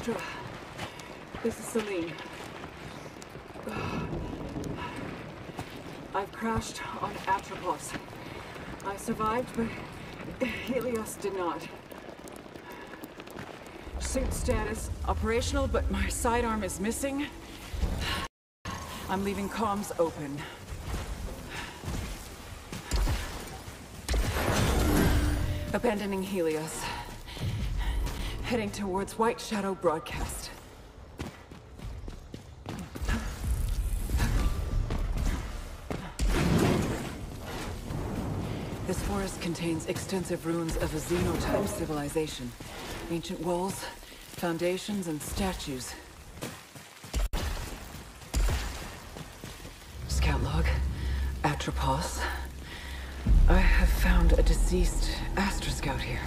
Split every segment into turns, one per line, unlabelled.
Astra. This is Selene. I've crashed on Atropos. I survived, but Helios did not. Suit status operational, but my sidearm is missing. I'm leaving comms open. Abandoning Helios. Heading towards White Shadow Broadcast. This forest contains extensive ruins of a Xenotype civilization. Ancient walls, foundations, and statues. Scout log. Atropos. I have found a deceased Astra Scout here.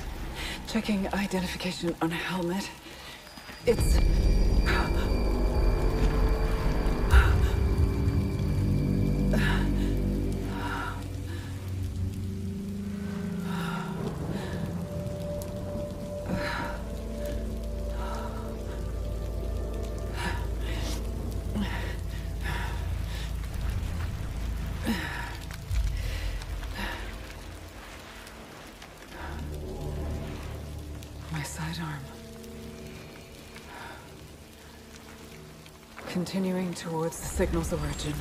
Checking identification on a helmet. It's... My sidearm. Continuing towards the signal's origin.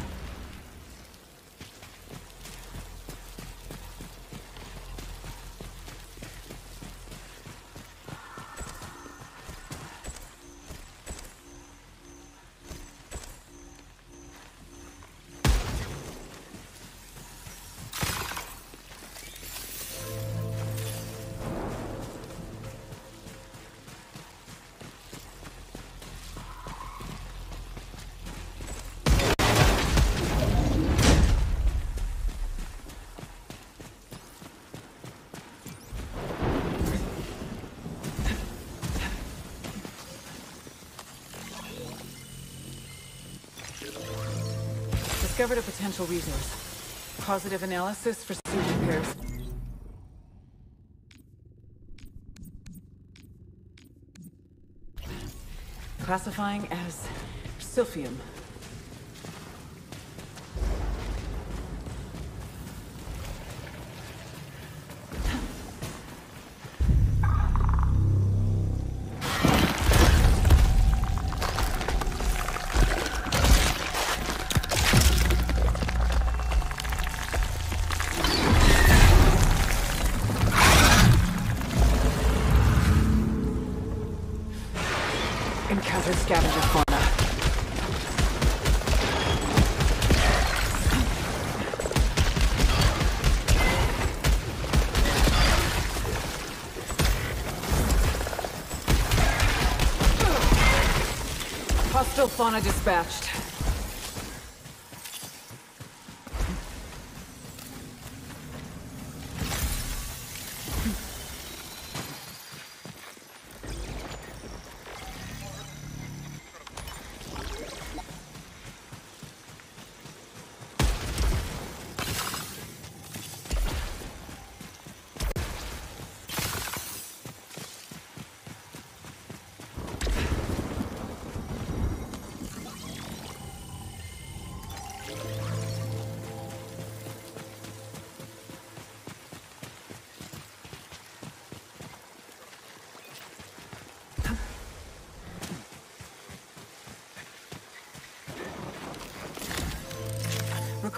Discovered a potential resource. Positive analysis for suit repairs. Classifying as silphium. Encountered scavenger fauna. Hostile fauna dispatched.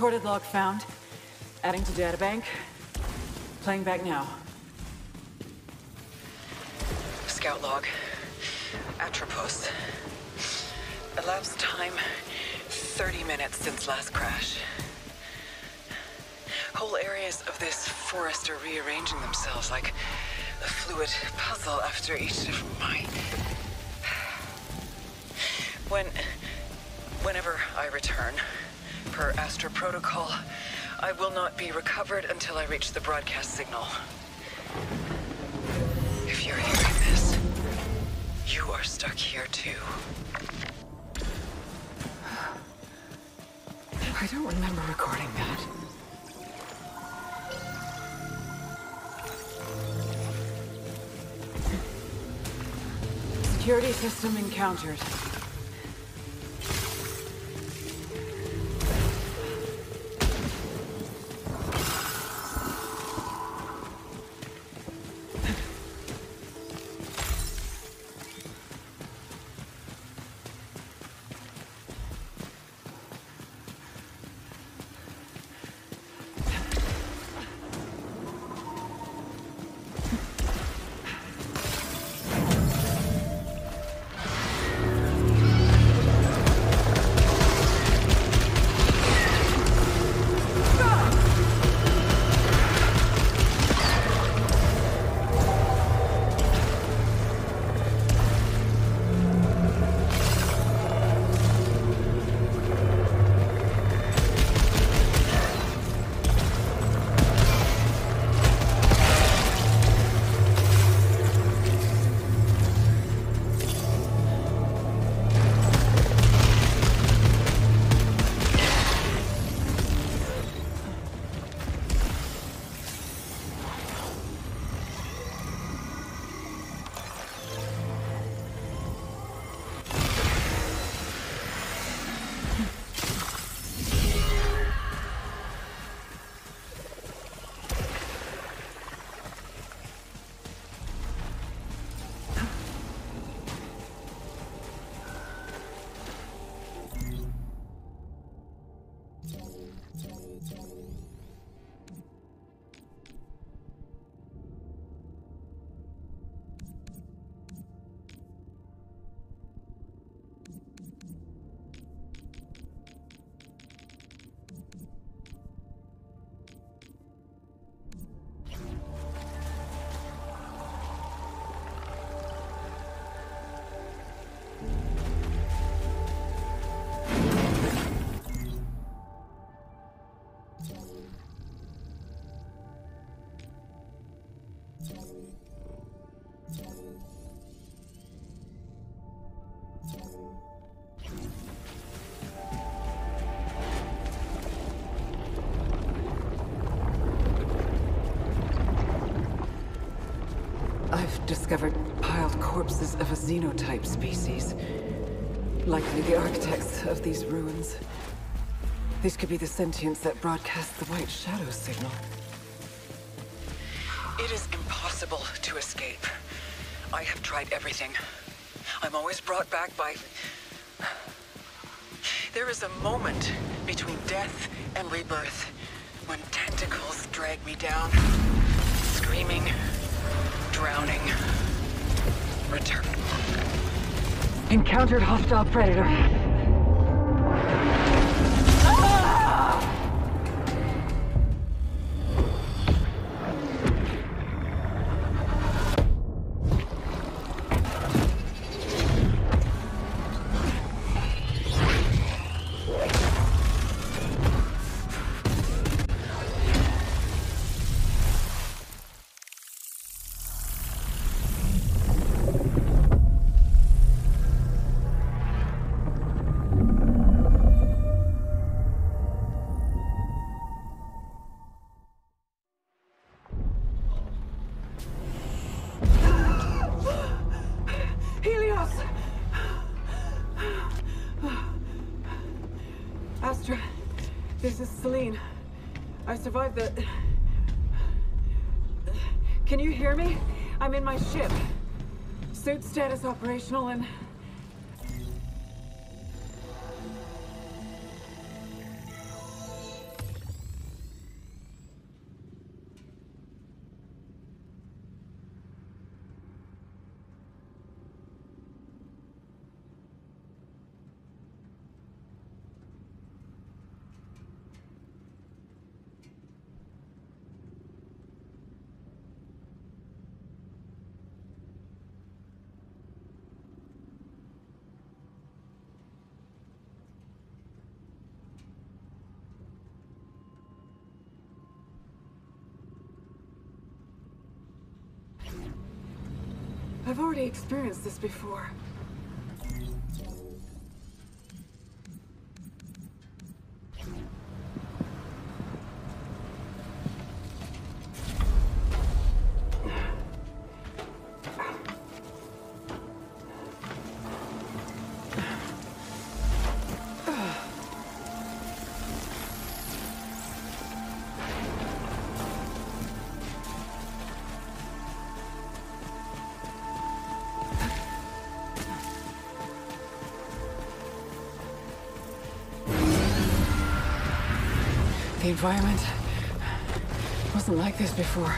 Recorded log found. Adding to databank. Playing back now. Scout log. Atropos. Elapsed time 30 minutes since last crash. Whole areas of this forest are rearranging themselves like a fluid puzzle after each of my. When. Whenever I return, per Astra Protocol, I will not be recovered until I reach the broadcast signal. If you're hearing this, you are stuck here too. I don't remember recording that. Security system encountered. Discovered piled corpses of a xenotype species. Likely the architects of these ruins. These could be the sentients that broadcast the White Shadow signal. It is impossible to escape. I have tried everything. I'm always brought back by... There is a moment between death and rebirth when tentacles drag me down, screaming, drowning. Return. Encountered hostile predator. Survived the... Can you hear me? I'm in my ship. Suit status operational and... I've already experienced this before. Environment wasn't like this before.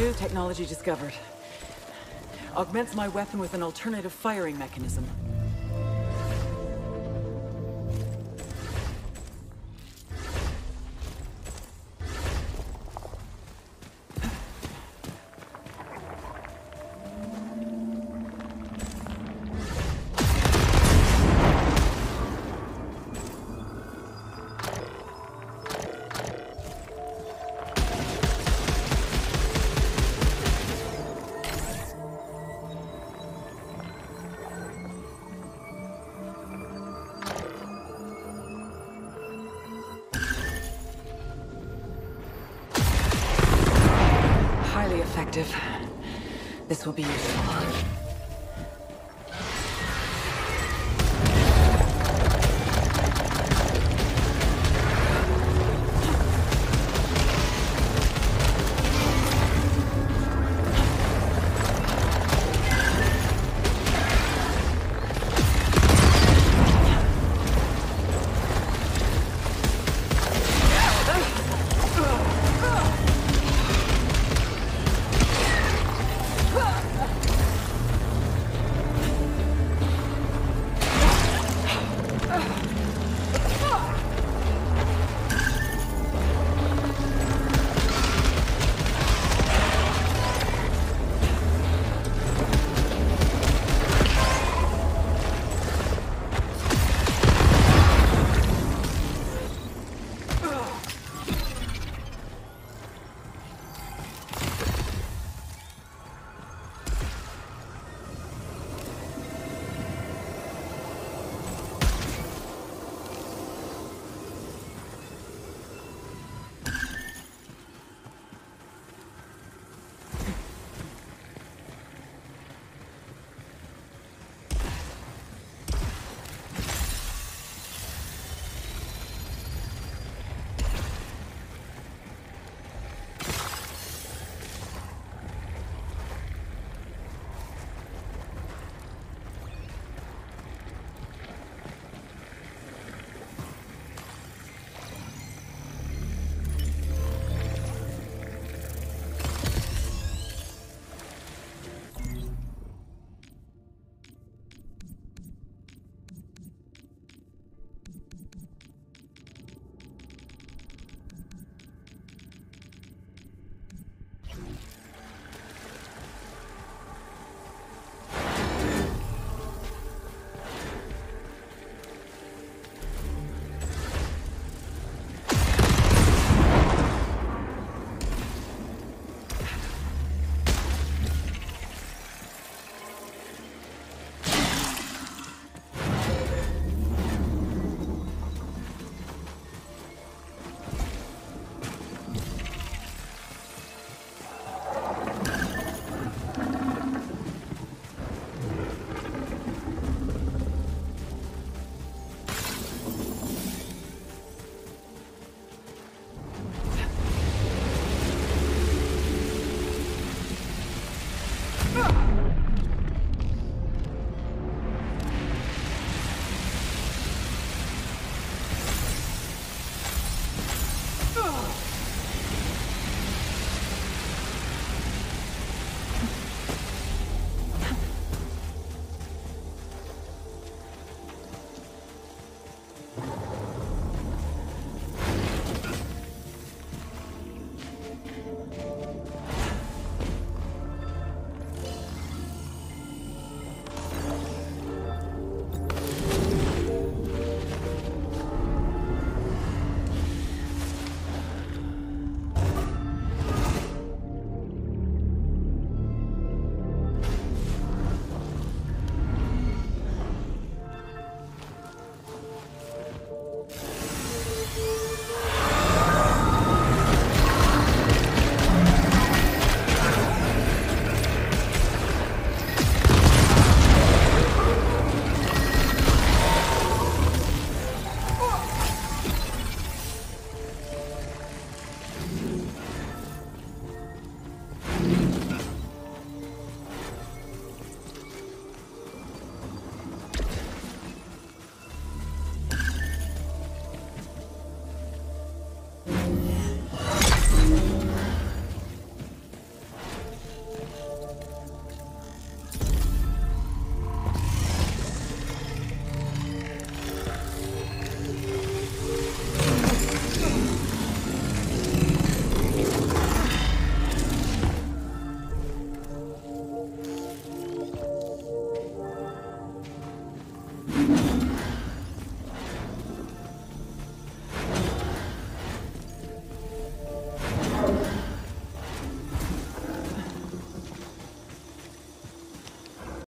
New technology discovered. Augments my weapon with an alternative firing mechanism. Will be useful.